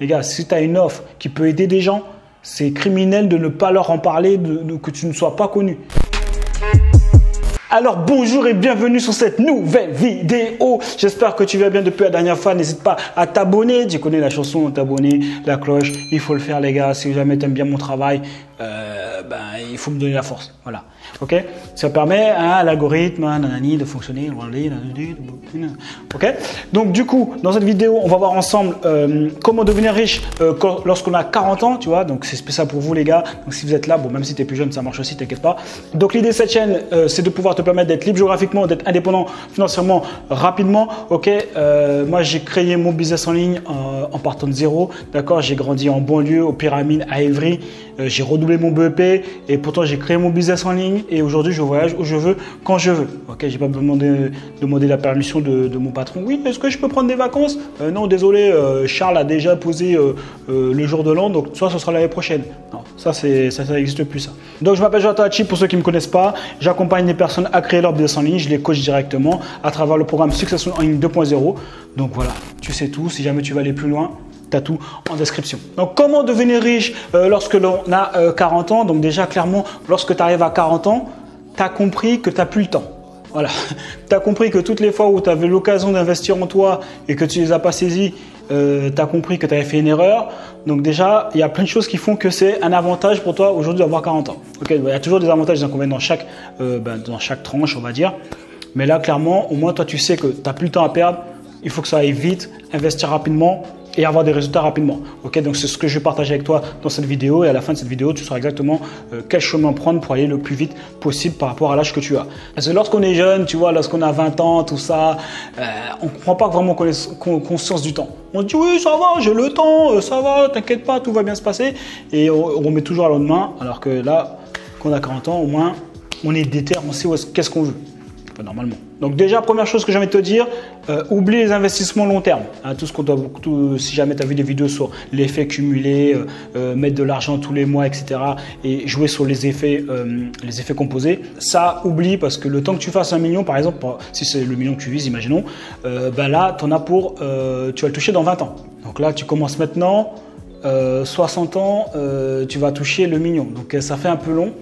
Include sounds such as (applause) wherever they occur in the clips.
Les gars, si tu une offre qui peut aider des gens, c'est criminel de ne pas leur en parler, que tu ne sois pas connu. Alors bonjour et bienvenue sur cette nouvelle vidéo. J'espère que tu vas bien depuis la dernière fois. N'hésite pas à t'abonner. Tu connais la chanson, t'abonner, la cloche. Il faut le faire les gars. Si jamais tu bien mon travail, euh, ben, il faut me donner la force. Voilà. Ok? Ça permet à l'algorithme hein, de fonctionner. Ok? Donc du coup, dans cette vidéo, on va voir ensemble euh, comment devenir riche euh, lorsqu'on a 40 ans, tu vois? Donc c'est spécial pour vous les gars. Donc si vous êtes là, bon même si tu es plus jeune, ça marche aussi, t'inquiète pas. Donc l'idée de cette chaîne, euh, c'est de pouvoir te permettre d'être libre géographiquement, d'être indépendant financièrement rapidement. Ok? Moi j'ai créé mon business en ligne en partant de zéro. D'accord? J'ai grandi en banlieue, aux pyramides, à Evry. j'ai redoublé mon BEP et pourtant j'ai créé mon business en ligne et aujourd'hui je voyage où je veux, quand je veux. Ok, j'ai pas demandé la permission de, mon patron. Oui, est-ce que je peux prendre des vacances? Euh, Non, désolé, euh, Charles a déjà posé euh, le jour de l'an, donc soit ce sera l'année prochaine. Non, ça c'est ça n'existe plus ça. Donc je m'appelle Jonathan Hachi pour ceux qui me connaissent pas. J'accompagne des personnes à créer leur business en ligne, je les coach directement à travers le programme Succession en ligne 2.0. Donc voilà, tu sais tout. Si jamais tu veux aller plus loin, tout en description. Donc, comment devenir riche euh, lorsque l'on a 40 euh, ans? Donc, déjà, clairement, lorsque tu arrives à 40 ans, tu as compris que tu n'as plus le temps. Voilà. (laughs) tu as compris que toutes les fois où tu avais l'occasion d'investir en toi et que tu les as pas saisies, euh, tu as compris que tu avais fait une erreur. Donc déjà, il y a plein de choses qui font que c'est un avantage pour toi aujourd'hui d'avoir 40 ans. Ok, il y a toujours des avantages et des inconvénients dans chaque, ben, dans chaque tranche, on va dire. Mais là, clairement, au moins, toi, tu sais que tu n'as plus le temps à perdre. Il faut que ça aille vite, investir rapidement et avoir des résultats rapidement. Ok, donc c'est ce que je vais partager avec toi dans cette vidéo et à la fin de cette vidéo, tu sauras exactement euh, quel chemin prendre pour aller le plus vite possible par rapport à l'âge que tu as. Parce que lorsqu'on est jeune, tu vois, lorsqu'on a 20 ans, tout ça, euh, on ne prend pas vraiment conscience du temps. On dit oui, ça va, j'ai le temps, euh, ça va, t'inquiète pas, tout va bien se passer et on, remet toujours à lendemain. Alors que là, quand on a 40 ans, au moins, on est déter, on sait qu'est-ce qu'on veut normalement. Donc déjà, première chose que j'ai envie de te dire, euh, oublie les investissements long terme. Hein, tout ce qu'on doit, si jamais tu as vu des vidéos sur l'effet cumulé, euh, euh, mettre de l'argent tous les mois, etc. et jouer sur les effets, les effets composés, ça oublie parce que le temps que tu fasses un million, par exemple, si c'est le million que tu vises, imaginons, ben là, tu en as pour, tu vas le toucher dans 20 ans. Donc là, tu commences maintenant, 60 ans, tu vas toucher le million. Donc ça fait un peu long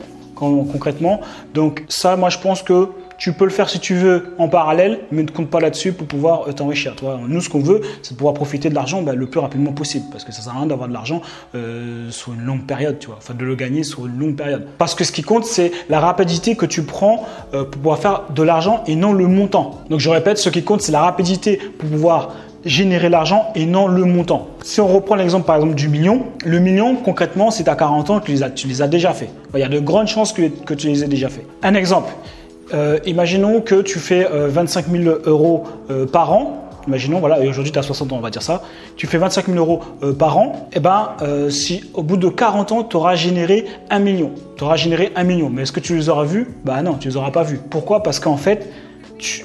concrètement. Donc ça, moi je pense que tu peux le faire si tu veux en parallèle, mais ne compte pas là-dessus pour pouvoir euh, t'enrichir. Nous, ce qu'on veut, c'est pouvoir profiter de l'argent ben, le plus rapidement possible, parce que ça sert à rien d'avoir de l'argent euh, sur une longue période, tu vois, enfin de le gagner sur une longue période. Parce que ce qui compte, c'est la rapidité que tu prends euh, pour pouvoir faire de l'argent et non le montant. Donc je répète, ce qui compte, c'est la rapidité pour pouvoir générer l'argent et non le montant. Si on reprend l'exemple par exemple du million, le million concrètement c'est à 40 ans que tu les as, tu les as déjà fait. Il y a de grandes chances que, que tu les aies déjà fait. Un exemple, euh, imaginons que tu fais 25 euh, 000 euros euh, par an. Imaginons, voilà, et aujourd'hui tu as 60 ans, on va dire ça. Tu fais 25 000 euros par an, et eh ben, si au bout de 40 ans, tu auras généré 1 million. Tu auras généré 1 million. Mais est-ce que tu les auras vus? Bah non, tu les auras pas vus. Pourquoi? Parce qu'en fait,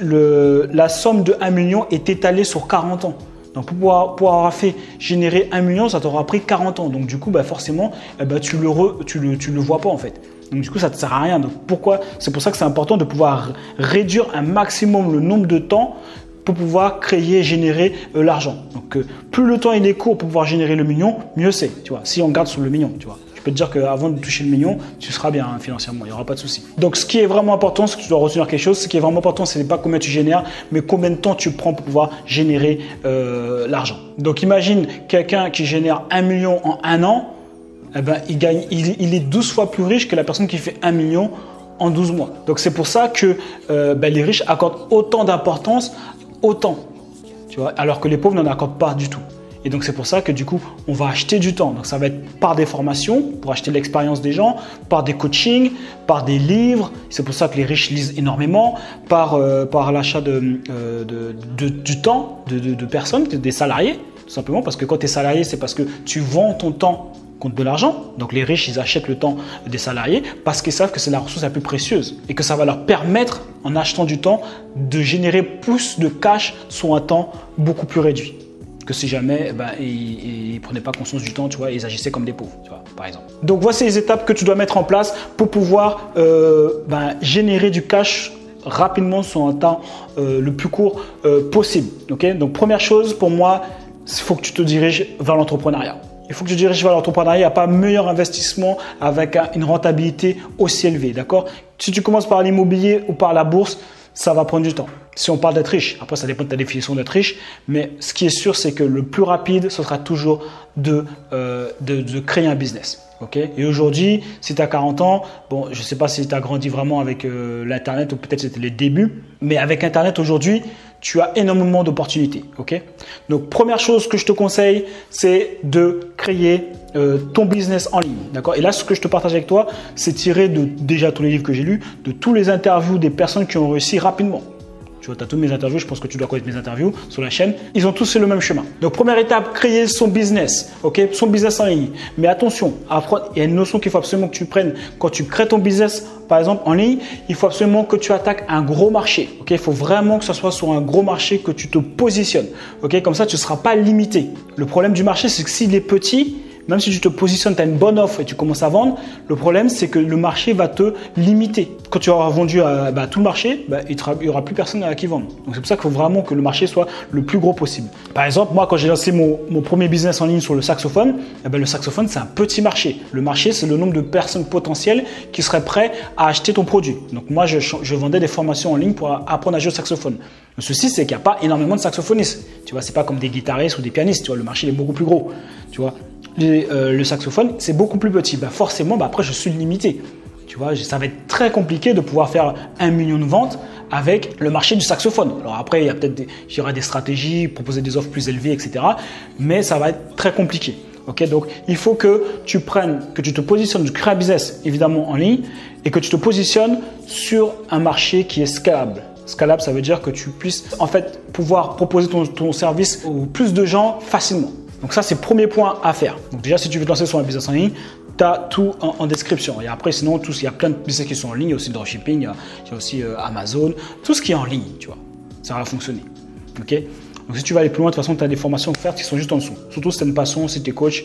la somme de 1 million est étalée sur 40 ans. Donc pour pouvoir, avoir fait générer 1 million, ça t'aura pris 40 ans. Donc du coup, bah forcément, eh ben, tu le, tu le, tu le vois pas en fait. Donc du coup, ça ne sert à rien. Donc pourquoi? C'est pour ça que c'est important de pouvoir réduire un maximum le nombre de temps pour pouvoir créer, générer euh, l'argent. Donc euh, plus le temps il est court pour pouvoir générer le million, mieux c'est. Tu vois, si on garde sur le million, tu vois. Je peux te dire qu'avant de toucher le million, tu seras bien hein, financièrement, il n'y aura pas de souci. Donc ce qui est vraiment important, ce que tu dois retenir quelque chose, ce qui est vraiment important, ce n'est pas combien tu génères, mais combien de temps tu prends pour pouvoir générer euh, l'argent. Donc imagine quelqu'un qui génère un million en un an, eh ben, il, gagne, il, est 12 fois plus riche que la personne qui fait 1 million en 12 mois. Donc c'est pour ça que euh, ben, les riches accordent autant d'importance au temps, tu vois, alors que les pauvres n'en accordent pas du tout. Et donc c'est pour ça que du coup, on va acheter du temps. Donc ça va être par des formations, pour acheter l'expérience des gens, par des coachings, par des livres. C'est pour ça que les riches lisent énormément, par, euh, par l'achat de, euh, du temps de, de, personnes, des salariés, tout simplement. Parce que quand tu es salarié, c'est parce que tu vends ton temps contre de l'argent. Donc les riches, ils achètent le temps des salariés parce qu'ils savent que c'est la ressource la plus précieuse et que ça va leur permettre, en achetant du temps, de générer plus de cash sur un temps beaucoup plus réduit que si jamais eh ben, ils ne prenaient pas conscience du temps, tu vois, ils agissaient comme des pauvres, tu vois, par exemple. Donc voici les étapes que tu dois mettre en place pour pouvoir euh, ben, générer du cash rapidement sur un temps euh, le plus court euh, possible. Donc première chose pour moi, il faut que tu te diriges vers l'entrepreneuriat. Il faut que tu diriges vers l'entrepreneuriat. Il n'y a pas meilleur investissement avec une rentabilité aussi élevée. D'accord? Si tu commences par l'immobilier ou par la bourse, ça va prendre du temps. Si on parle d'être riche, après ça dépend de ta définition d'être riche, mais ce qui est sûr, c'est que le plus rapide, ce sera toujours de, euh, de, créer un business. Okay et aujourd'hui, si tu as 40 ans, bon, je ne sais pas si tu as grandi vraiment avec euh, l'Internet ou peut-être c'était les débuts, mais avec Internet aujourd'hui, tu as énormément d'opportunités. ok? Donc, première chose que je te conseille, c'est de créer euh, ton business en ligne. D'accord? Et là, ce que je te partage avec toi, c'est tiré de déjà tous les livres que j'ai lus, de tous les interviews des personnes qui ont réussi rapidement. Tu vois, tu as toutes mes interviews, je pense que tu dois connaître mes interviews sur la chaîne. Ils ont tous fait le même chemin. Donc, première étape, créer son business, ok? Son business en ligne. Mais attention, il y a une notion qu'il faut absolument que tu prennes quand tu crées ton business, par exemple, en ligne. Il faut absolument que tu attaques un gros marché, Il faut vraiment que ce soit sur un gros marché que tu te positionnes, Comme ça, tu ne seras pas limité. Le problème du marché, c'est que s'il est petit, même si tu te positionnes, tu as une bonne offre et tu commences à vendre, le problème c'est que le marché va te limiter. Quand tu auras vendu à, bah, tout le marché, bah, il n'y aura plus personne à qui vendre. Donc c'est pour ça qu'il faut vraiment que le marché soit le plus gros possible. Par exemple, moi quand j'ai lancé mon, premier business en ligne sur le saxophone, eh ben, le saxophone c'est un petit marché. Le marché c'est le nombre de personnes potentielles qui seraient prêtes à acheter ton produit. Donc moi je, vendais des formations en ligne pour apprendre à jouer au saxophone. Le souci c'est qu'il n'y a pas énormément de saxophonistes. Tu vois, c'est pas comme des guitaristes ou des pianistes. Tu vois, le marché est beaucoup plus gros. Tu vois, euh, le saxophone, c'est beaucoup plus petit. Bah forcément, bah après, je suis limité. Tu vois, ça va être très compliqué de pouvoir faire un million de ventes avec le marché du saxophone. Alors après, il y a peut-être des, des stratégies, proposer des offres plus élevées, etc. Mais ça va être très compliqué. Ok, donc il faut que tu prennes, que tu te positionnes, tu crées business évidemment en ligne et que tu te positionnes sur un marché qui est scalable. Scalable, ça veut dire que tu puisses en fait pouvoir proposer ton, ton service aux plus de gens facilement. Donc ça, c'est le premier point à faire. Donc déjà, si tu veux lancer sur un business en ligne, tu as tout en, description. Et après, sinon, il y a plein de business qui sont en ligne. Il y a aussi le dropshipping, il y a, aussi euh, Amazon. Tout ce qui est en ligne, tu vois, ça va fonctionner. Donc si tu vas aller plus loin, de toute façon, tu as des formations offertes qui sont juste en dessous. Surtout si tu une passion, si tu es coach,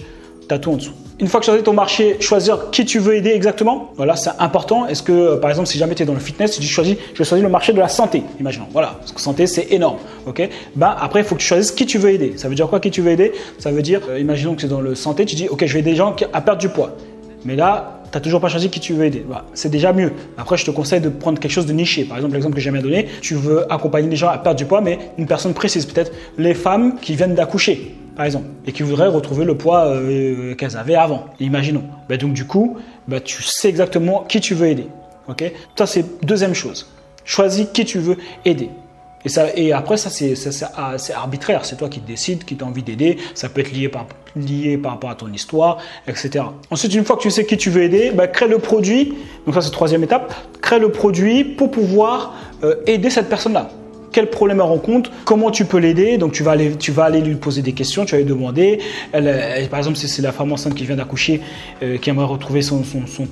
tu tout en dessous. Une fois que tu as choisi ton marché, choisir qui tu veux aider exactement. Voilà, c'est important. Est-ce que, euh, par exemple, si jamais tu es dans le fitness, tu choisis, je choisis le marché de la santé, imaginons. Voilà, parce que santé, c'est énorme. Ok? Bah, Après, il faut que tu choisisses qui tu veux aider. Ça veut dire quoi qui tu veux aider? Ça veut dire, euh, imaginons que c'est dans le santé, tu dis, ok, je vais aider des gens à perdre du poids. Mais là, tu n'as toujours pas choisi qui tu veux aider. Bah, c'est déjà mieux. Après, je te conseille de prendre quelque chose de niché. Par exemple, l'exemple que j'ai bien donné, tu veux accompagner les gens à perdre du poids, mais une personne précise, peut-être les femmes qui viennent d'accoucher par exemple, et qui voudraient retrouver le poids euh, qu'elles avaient avant. Imaginons. Bah, donc du coup, bah, tu sais exactement qui tu veux aider. Ça c'est deuxième chose. Choisis qui tu veux aider. Et, après, ça, c'est arbitraire. C'est toi qui décides, qui as envie d'aider. Ça peut être lié par, par rapport à ton histoire, etc. Ensuite, une fois que tu sais qui tu veux aider, bah, crée le produit. Donc, ça, c'est troisième étape. Crée le produit pour pouvoir euh, aider cette personne-là quel problème elle rencontre, comment tu peux l'aider. Donc tu vas aller, tu vas aller lui poser des questions, tu vas lui demander. Par exemple, si c'est la femme enceinte qui vient d'accoucher, euh, qui aimerait retrouver son,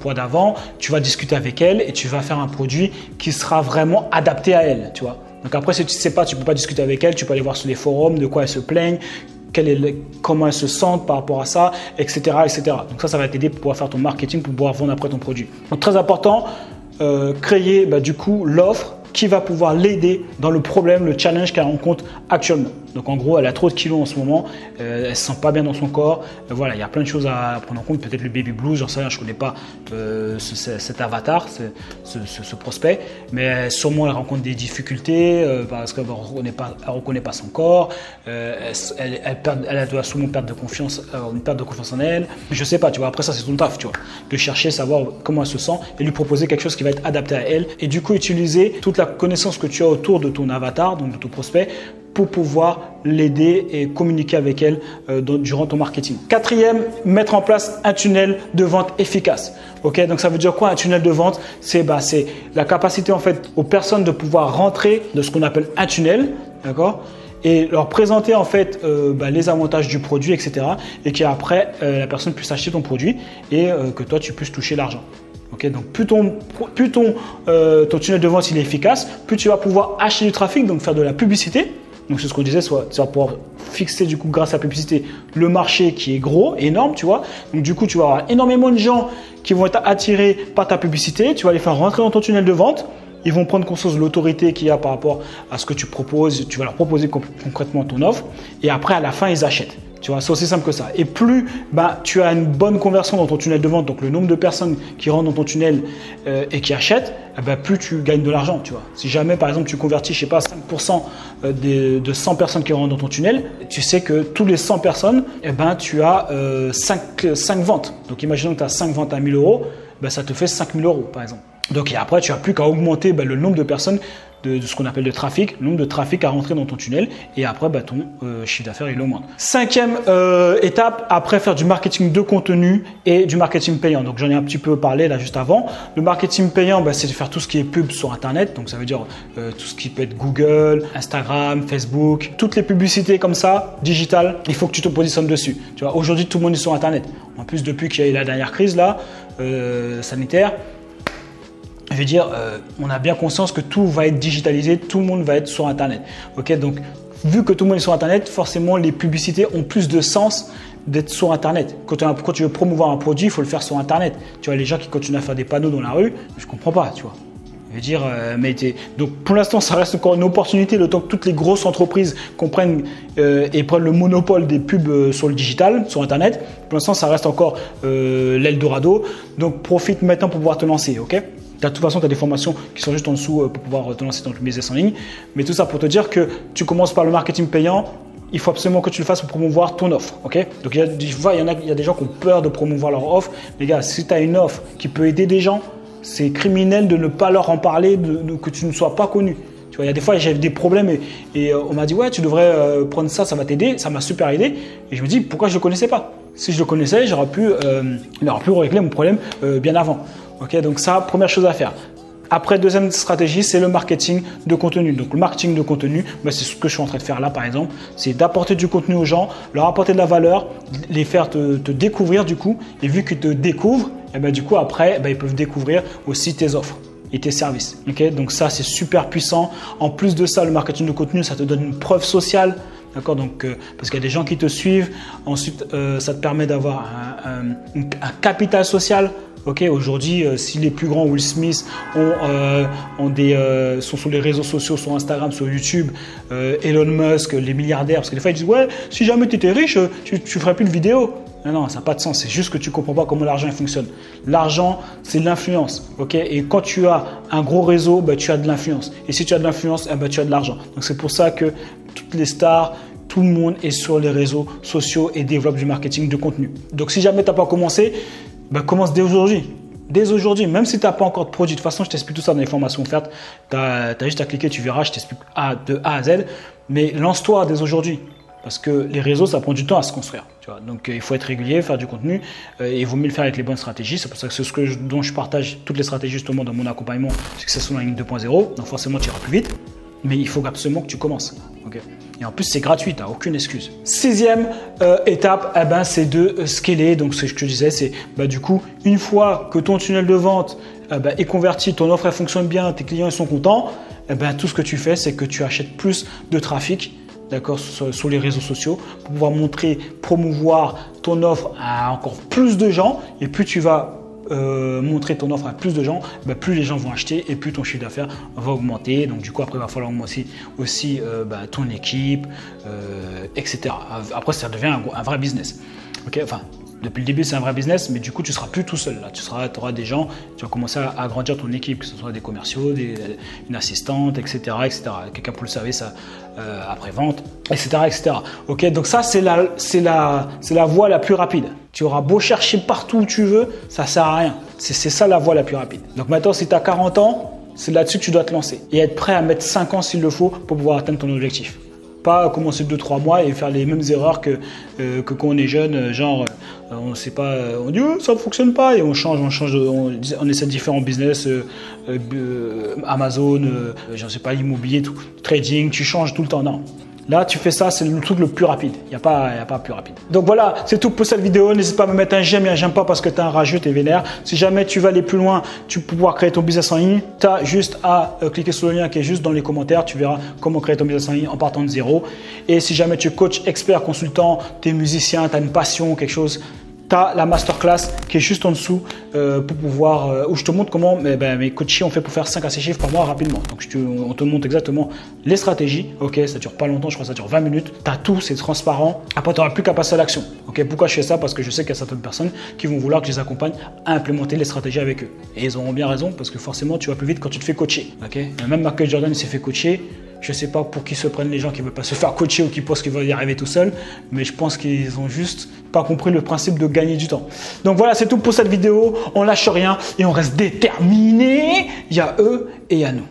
poids d'avant, tu vas discuter avec elle et tu vas faire un produit qui sera vraiment adapté à elle, tu vois. Donc après, si tu ne sais pas, tu peux pas discuter avec elle, tu peux aller voir sur les forums de quoi elle se plaigne, est comment elle se sent par rapport à ça, etc., etc. Donc ça, ça va t'aider pour pouvoir faire ton marketing, pour pouvoir vendre après ton produit. Donc très important, euh, créer bah, du coup l'offre qui va pouvoir l'aider dans le problème, le challenge qu'elle rencontre actuellement. Donc en gros, elle a trop de kilos en ce moment, euh, elle se sent pas bien dans son corps. Euh, voilà, il y a plein de choses à prendre en compte. Peut-être le baby blues, j'en sais rien, je connais pas euh, cet avatar, ce, prospect, mais sûrement elle rencontre des difficultés parce qu'elle reconnaît, pas, reconnaît pas son corps. elle, elle, doit souvent perdre de confiance, une perte de confiance en elle. Je sais pas, tu vois. Après ça, c'est ton taf, tu vois, de chercher, savoir comment elle se sent et lui proposer quelque chose qui va être adapté à elle. Et du coup, utiliser toute la connaissance que tu as autour de ton avatar, donc de ton prospect, pour pouvoir l'aider et communiquer avec elle euh, durant ton marketing. Quatrième, mettre en place un tunnel de vente efficace. Ok, donc ça veut dire quoi un tunnel de vente? C'est bah, la capacité en fait aux personnes de pouvoir rentrer de ce qu'on appelle un tunnel, d'accord? Et leur présenter en fait euh, bah, les avantages du produit, etc. Et qu'après euh, la personne puisse acheter ton produit et que toi tu puisses toucher l'argent. Donc plus ton, plus ton, tunnel de vente est efficace, plus tu vas pouvoir acheter du trafic, donc faire de la publicité donc c'est ce qu'on disait, soit tu vas pouvoir fixer du coup grâce à la publicité le marché qui est gros, énorme, tu vois. Donc du coup tu vas avoir énormément de gens qui vont être attirés par ta publicité, tu vas les faire rentrer dans ton tunnel de vente. ils vont prendre conscience de l'autorité qu'il y a par rapport à ce que tu proposes. Tu vas leur proposer concrètement ton offre. Et après, à la fin, ils achètent. Tu vois, c'est aussi simple que ça. Et plus bah, tu as une bonne conversion dans ton tunnel de vente, donc le nombre de personnes qui rentrent dans ton tunnel euh, et qui achètent, eh ben, plus tu gagnes de l'argent. Tu vois. Si jamais, par exemple, tu convertis, je sais pas, 5% euh, de 100 personnes qui rentrent dans ton tunnel, tu sais que tous les 100 personnes, eh ben, tu as 5, euh, 5 ventes. Donc imaginons que tu as 5 ventes à 1000 euros, ben, ça te fait 5000 euros, par exemple. Donc et après, tu n'as plus qu'à augmenter ben, le nombre de personnes de, ce qu'on appelle le trafic, le nombre de trafic à rentrer dans ton tunnel, et après bah, ton euh, chiffre d'affaires il augmente. Cinquième euh, étape, après faire du marketing de contenu et du marketing payant. Donc j'en ai un petit peu parlé là juste avant. Le marketing payant, bah, c'est de faire tout ce qui est pub sur Internet, donc ça veut dire euh, tout ce qui peut être Google, Instagram, Facebook, toutes les publicités comme ça, digitales, il faut que tu te positionnes dessus. Tu vois, aujourd'hui tout le monde est sur Internet. En plus depuis qu'il y a eu la dernière crise là sanitaire, je veux dire, euh, on a bien conscience que tout va être digitalisé, tout le monde va être sur Internet. Ok, donc vu que tout le monde est sur Internet, forcément les publicités ont plus de sens d'être sur Internet. Quand, tu veux promouvoir un produit, il faut le faire sur Internet. Tu vois, les gens qui continuent à faire des panneaux dans la rue, je comprends pas, tu vois. Je veux dire, euh, donc pour l'instant, ça reste encore une opportunité, le temps que toutes les grosses entreprises comprennent euh, et prennent le monopole des pubs sur le digital, sur Internet. Pour l'instant, ça reste encore l'Eldorado. Donc profite maintenant pour pouvoir te lancer, ok? De toute façon, tu as des formations qui sont juste en dessous euh, pour pouvoir te lancer dans le business en ligne. Mais tout ça pour te dire que tu commences par le marketing payant. Il faut absolument que tu le fasses pour promouvoir ton offre. Donc, il y, a, il, y en a, il y a des gens qui ont peur de promouvoir leur offre. Les gars, si tu as une offre qui peut aider des gens, c'est criminel de ne pas leur en parler, de, que tu ne sois pas connu. Tu vois, il y a des fois, j'avais des problèmes et, euh, on m'a dit, ouais, tu devrais euh, prendre ça, ça va t'aider. Ça m'a super aidé. Et je me dis, pourquoi je ne le connaissais pas? Si je le connaissais, j'aurais pu, j'aurais pu régler mon problème bien avant. Ok, donc ça, première chose à faire. Après, deuxième stratégie, c'est le marketing de contenu. Donc, le marketing de contenu, ben, c'est ce que je suis en train de faire là, par exemple. C'est d'apporter du contenu aux gens, leur apporter de la valeur, les faire te, découvrir du coup. Et vu qu'ils te découvrent, et eh ben, du coup, après, eh ben, ils peuvent découvrir aussi tes offres et tes services. Ok, donc ça, c'est super puissant. En plus de ça, le marketing de contenu, ça te donne une preuve sociale. D'accord Donc, euh, parce qu'il y a des gens qui te suivent. Ensuite, euh, ça te permet d'avoir un, capital social Ok, aujourd'hui, euh, si les plus grands Will Smith ont, sont sur les réseaux sociaux, sur Instagram, sur YouTube, Elon Musk, les milliardaires, parce que des fois ils disent ouais, si jamais tu étais riche, tu, ne ferais plus de vidéos. Non, non, ça n'a pas de sens. C'est juste que tu comprends pas comment l'argent fonctionne. L'argent, c'est l'influence, Et quand tu as un gros réseau, bah, tu as de l'influence. Et si tu as de l'influence, eh ben, tu as de l'argent. Donc c'est pour ça que toutes les stars, tout le monde est sur les réseaux sociaux et développe du marketing de contenu. Donc si jamais tu n'as pas commencé, bah, commence dès aujourd'hui. Dès aujourd'hui, même si tu n'as pas encore de produit, de toute façon, je t'explique tout ça dans les formations offertes. Tu as, juste à cliquer, tu verras, je t'explique de A à Z. Mais lance-toi dès aujourd'hui. Parce que les réseaux, ça prend du temps à se construire. Donc euh, il faut être régulier, faire du contenu. Euh, et il vaut mieux le faire avec les bonnes stratégies. C'est pour ça que c'est ce que dont je partage toutes les stratégies justement dans mon accompagnement Success Online 2.0. Donc forcément, tu iras plus vite. Mais il faut absolument que tu commences. Et en plus, c'est gratuit, tu n'as aucune excuse. Sixième euh, étape, eh ben, c'est de scaler. Donc, ce que je te disais, c'est bah, du coup, une fois que ton tunnel de vente euh, bah, est converti, ton offre elle fonctionne bien, tes clients ils sont contents, eh ben, tout ce que tu fais, c'est que tu achètes plus de trafic d'accord, sur, les réseaux sociaux pour pouvoir montrer, promouvoir ton offre à encore plus de gens. Et plus tu vas euh, montrer ton offre à plus de gens, bah, plus les gens vont acheter et plus ton chiffre d'affaires va augmenter. Donc du coup, après, il va falloir augmenter aussi euh, bah, ton équipe, euh, etc. Après, ça devient un, vrai business. Depuis le début, c'est un vrai business, mais du coup, tu seras plus tout seul. Là, tu seras, auras des gens, tu vas commencer à agrandir ton équipe, que ce soit des commerciaux, une assistante, etc., etc. Quelqu'un pour le service après vente, etc., etc. Ok, donc ça, c'est la, la, la voie la plus rapide. Tu auras beau chercher partout où tu veux, ça sert à rien. C'est ça la voie la plus rapide. Donc maintenant, si tu as 40 ans, c'est là-dessus que tu dois te lancer. Et être prêt à mettre 5 ans s'il le faut pour pouvoir atteindre ton objectif. Pas commencer 2-3 mois et faire les mêmes erreurs que, euh, quand on est jeune, euh, genre euh, on sait pas, on dit oh, ça ne fonctionne pas et on change, on change, on, on essaie différents business, Amazon, je ne sais pas, immobilier, trading, tu changes tout le temps. Non, Là, tu fais ça, c'est le truc le plus rapide. Il n'y a, pas, a pas plus rapide. Donc voilà, c'est tout pour cette vidéo. N'hésite pas à me mettre un j'aime et un j'aime pas parce que tu es un rageux, tu vénère. Si jamais tu veux aller plus loin, tu peux pouvoir créer ton business en ligne. Tu as juste à euh, cliquer sur le lien qui est juste dans les commentaires. Tu verras comment créer ton business en ligne en partant de zéro. Et si jamais tu es coach, expert, consultant, tu es musicien, tu as une passion, quelque chose, tu as la masterclass qui est juste en dessous euh, pour pouvoir, euh, où je te montre comment mais, ben, mes coachés ont fait pour faire 5 à 6 chiffres par mois rapidement. Donc je on te montre exactement les stratégies. Ok, ça dure pas longtemps, je crois que ça dure 20 minutes. Tu as tout, c'est transparent. Après, tu n'auras plus qu'à passer à l'action. Ok, pourquoi je fais ça? Parce que je sais qu'il y a certaines personnes qui vont vouloir que je les accompagne à implémenter les stratégies avec eux. Et ils auront bien raison parce que forcément, tu vas plus vite quand tu te fais coacher. Ok, même Michael Jordan s'est fait coacher. Je ne sais pas pour qui se prennent les gens qui ne veulent pas se faire coacher ou qui pensent qu'ils vont y arriver tout seuls, mais je pense qu'ils ont juste pas compris le principe de gagner du temps. Donc voilà, c'est tout pour cette vidéo. On lâche rien et on reste déterminé. Il y a eux et il y a nous.